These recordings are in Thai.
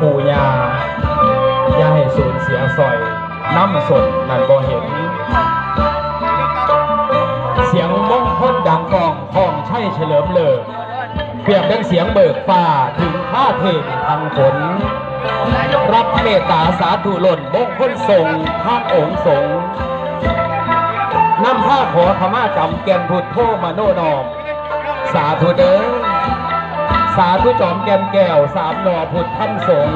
ปู่ยาอย่าให้สูญเสียสอยน้ำสดนั่นบ่เห็น เสียงมงคลดังกองห้องใช่เฉลิมเลิกเปรียบดังเสียงเบิกฟ้าถึงท่าเทพทางฝนรับเมตตาสาธุหล่นมงคลส่งข้าองค์สงนำผ้าขอขมากรรมแก่นพุทโธมโนนอม สาธุเด้อาธุจอมแกนแก้วสามหนอพุทธท่านสง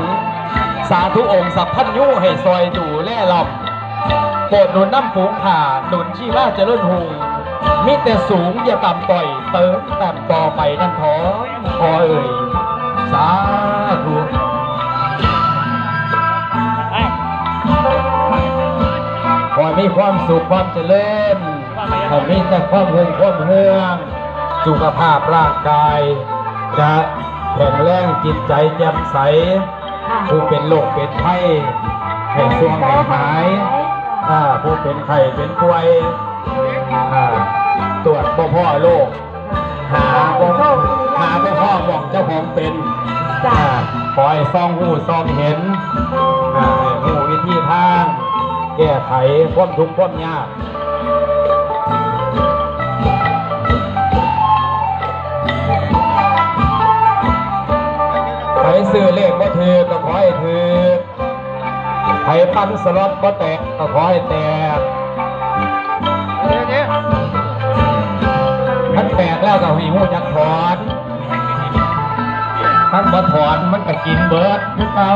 สาธุองค์สัพพัญญูให้ซอยดูแล่ลำโปรดหนุนน้ำฝูงข่าหนุนชีว่าเจะรุ่นหุงมิแต่สูงอย่าต่ำต่อยเติมแต่มต่อไปนั่นท้อขอเอ่ยสาธุขอมีความสุขความเจริญขอมีแต่ความเฮงความเฮืองสุขภาพร่างกาย จะแข็งแรงจิตใจแจ่มใส ผู้เป็นโรคเป็นไข้ให้ช่วงให้หายอ่าผู้เป็นไข้เป็นป่วยอ่าตรวจบ่พ่อโรคหาบ่หาบ่พ่อบอกเจ้าของเป็นอ่าคอยซองหูซองเห็นอ่าให้หูวิธีทาง แก้ไขความทุกข์ความยาก ใครซื้อเลขบ่ถือก็ขอให้ถือใครปั้นสล็อตบ่แตกก็ขอให้แตกมันแตกแล้วก็หิวจักถอนท่านบ่ถอนมันก็กินเบิดคือเก่า